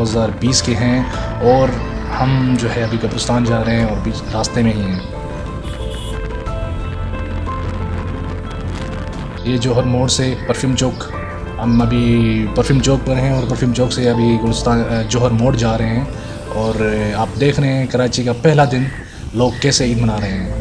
2020 के हैं और हम जो है अभी कब्रिस्तान जा रहे हैं और बीच रास्ते में ही हैं। ये जौहर मोड़ से परफ्यूम चौक, हम अभी परफ्यूम चौक पर हैं और परफ्यूम चौक से अभी गुलस्तान जौहर मोड़ जा रहे हैं और आप देख रहे हैं कराची का पहला दिन, लोग कैसे ईद मना रहे हैं।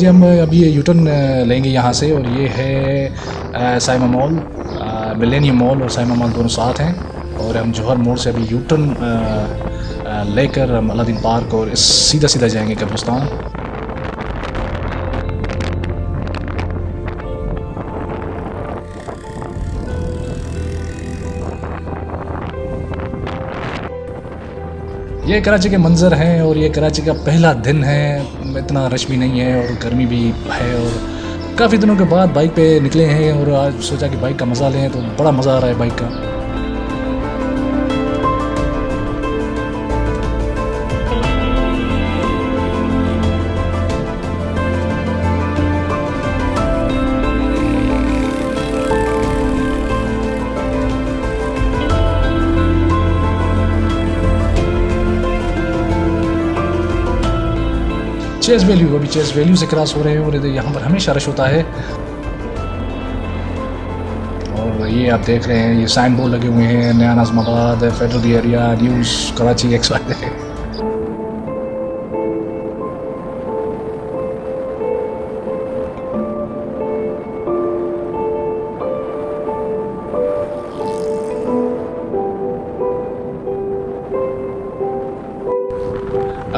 जी, हम अभी ये यूटर्न लेंगे यहाँ से और ये है साइमा मॉल मिलेनियम मॉल और साइमा मॉल दोनों साथ हैं और हम जौहर मोड़ से अभी यूटर्न लेकर हम अलादीन पार्क और सीधा सीधा जाएँगे कब्रिस्तान। ये कराची के मंज़र हैं और ये कराची का पहला दिन है। इतना रश भी नहीं है और गर्मी भी है और काफ़ी दिनों के बाद बाइक पे निकले हैं और आज सोचा कि बाइक का मज़ा लें तो बड़ा मज़ा आ रहा है बाइक का। चेस वैल्यू अभी चेस वैल्यू से क्रॉस हो रहे हैं और यहाँ पर हमेशा रश होता है। और ये आप देख रहे हैं, ये साइन बोर्ड लगे हुए हैं, नया Nazimabad, federal area, news, Karachi X Y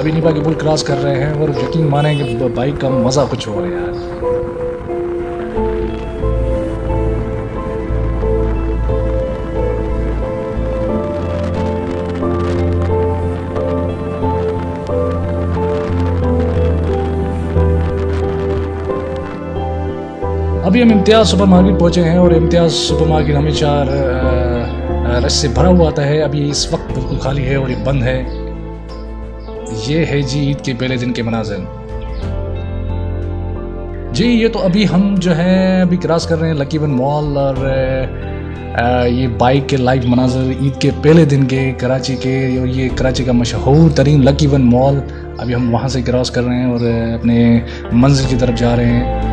अभी निपा के पुल क्रॉस कर रहे हैं और यकीन माने कि बाइक का मज़ा कुछ हो रहा है अभी हम इम्तियाज़ सुपर मार्केट पहुँचे हैं और इम्तियाज़ सुपर मार्केट हमेशा रश से भरा हुआ आता है। अभी इस वक्त बिल्कुल खाली है और ये बंद है। ये है जी ईद के पहले दिन के मनाजिर जी, ये तो अभी हम जो है, अभी क्रॉस कर रहे हैं लकीवन मॉल और ये बाइक के लाइव मनाजर ईद के पहले दिन के कराची के, और ये कराची का मशहूर तरीन लकीवन मॉल, अभी हम वहाँ से क्रॉस कर रहे हैं और अपने मंजिल की तरफ़ जा रहे हैं।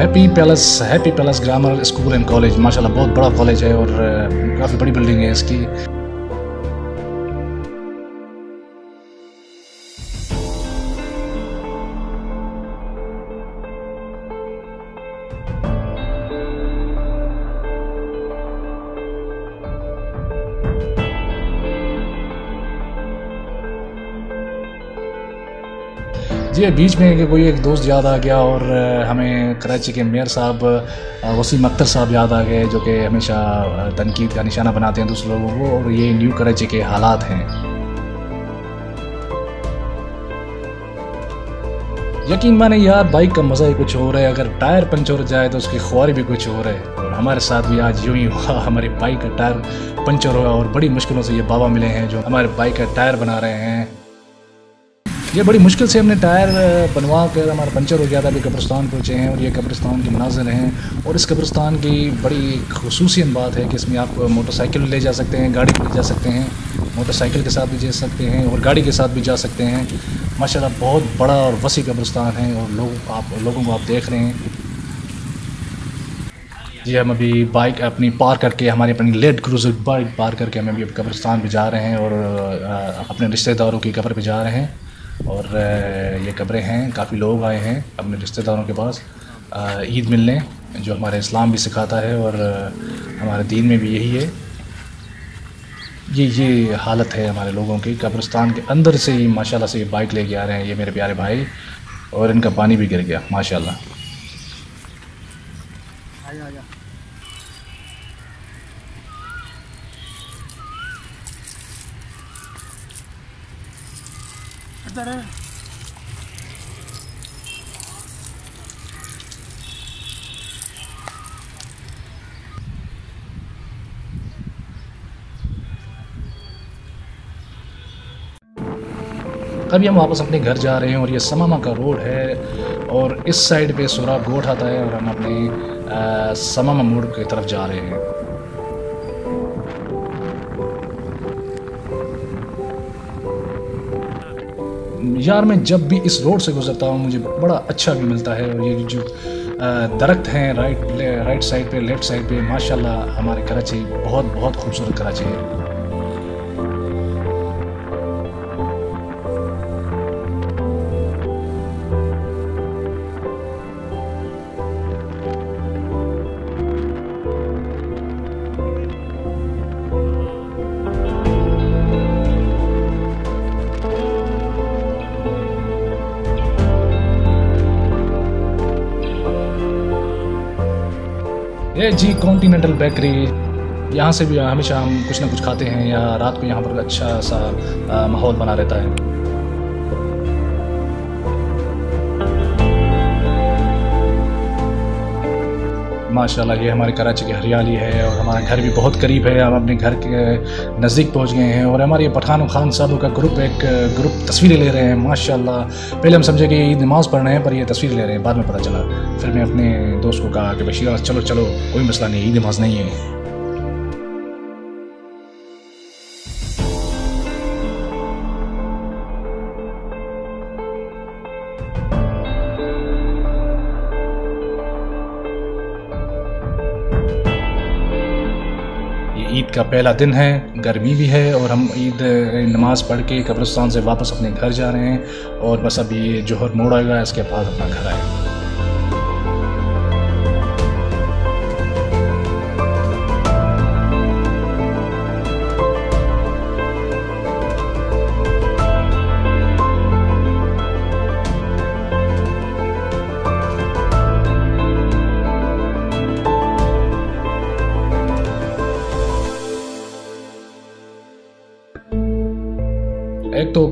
Happy palace happy palace grammar school and college माशाल्लाह बहुत बड़ा कॉलेज है और काफ़ी बड़ी बिल्डिंग है इसकी। जी बीच में कि कोई एक दोस्त याद आ गया और हमें कराची के मेयर साहब वसीम अख्तर साहब याद आ गए, जो कि हमेशा तनकीद का निशाना बनाते हैं दूसरे लोगों को और ये न्यू कराची के हालात हैं। यकीन माने यार, बाइक का मज़ा ही कुछ हो रहा है। अगर टायर पंचर हो जाए तो उसकी ख्वारी भी कुछ हो रहा है। और हमारे साथ भी आज यूँ ही हुआ, हमारी बाइक का टायर पंचर हुआ और बड़ी मुश्किलों से ये बाबा मिले हैं जो हमारे बाइक का टायर बना रहे हैं। ये बड़ी मुश्किल से हमने टायर बनवा कर हमारा पंचर हो गया था, अभी कब्रिस्तान पहुँचे हैं और ये कब्रिस्तान के मनाजिर हैं। और इस कब्रिस्तान की बड़ी खसूसियत बात है कि इसमें आप मोटरसाइकिल ले जा सकते हैं, गाड़ी ले जा सकते हैं, मोटरसाइकिल के साथ भी जा सकते हैं और गाड़ी के साथ भी जा सकते हैं। माशाल्लाह, बहुत बड़ा और वसी कब्रिस्तान है और लोग, आप, लोगों को आप देख रहे हैं। जी, हम अभी बाइक अपनी पार करके, हमारी अपनी लेट क्रूजर बाइक पार करके हम अभी कब्रिस्तान पे जा रहे हैं और अपने रिश्तेदारों की कब्र पे जा रहे हैं। और ये कब्रें हैं, काफ़ी लोग आए हैं अपने रिश्तेदारों के पास ईद मिलने, जो हमारे इस्लाम भी सिखाता है और हमारे दीन में भी यही है। ये ये हालत है हमारे लोगों की। कब्रिस्तान के अंदर से ही, माशाल्लाह से ये बाइक लेके आ रहे हैं, ये मेरे प्यारे भाई, और इनका पानी भी गिर गया, माशाल्लाह। है अभी हम वापस अपने घर जा रहे हैं और ये समामा का रोड है और इस साइड पे सुराब गोट आता है और हम अपने समामा मोड़ की तरफ़ जा रहे हैं। यार मैं जब भी इस रोड से गुजरता हूँ, मुझे बड़ा अच्छा भी मिलता है और ये जो दरख्त हैं राइट राइट साइड पे लेफ़्ट साइड पे, माशाल्लाह हमारे कराची बहुत बहुत खूबसूरत कराची है। ये जी कॉन्टीनेंटल बेकरी, यहाँ से भी हमेशा हम कुछ ना कुछ खाते हैं या रात को यहाँ पर अच्छा सा माहौल बना रहता है। माशाल्लाह, ये हमारे कराची की हरियाली है और हमारा घर भी बहुत करीब है। हम अपने घर के नज़दीक पहुँच गए हैं और हमारे पठान खान साहब का ग्रुप एक ग्रुप तस्वीरें ले रहे हैं, माशाल्लाह। पहले हम समझे कि ये नमाज़ पढ़ रहे हैं, पर ये तस्वीर ले रहे हैं, बाद में पता चला। फिर मैं अपने दोस्त को कहा कि बशीरा चलो चलो, कोई मसला नहीं, ईद नमाज़ नहीं है। का पहला दिन है, गर्मी भी है और हम ईद नमाज़ पढ़ के कब्रस्तान से वापस अपने घर जा रहे हैं और बस अभी जोहर मोड़ आएगा, इसके बाद अपना घर आएगा।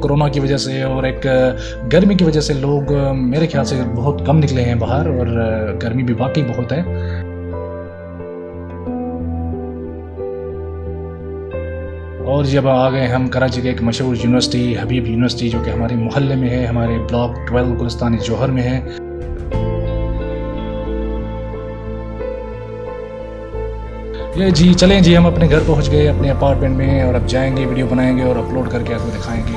कोरोना की वजह से और एक गर्मी की वजह से लोग मेरे ख्याल से बहुत कम निकले हैं बाहर और गर्मी भी वाकई बहुत है। और जब आ गए हम कराची के एक मशहूर यूनिवर्सिटी, हबीब यूनिवर्सिटी, जो कि हमारे मोहल्ले में है, हमारे ब्लॉक ट्वेल्व गुलस्तानी जौहर में है। ये जी, चलें जी, हम अपने घर पहुँच गए, अपने अपार्टमेंट में, और अब जाएँगे वीडियो बनाएँगे, और अपलोड करके आपको दिखाएँगे।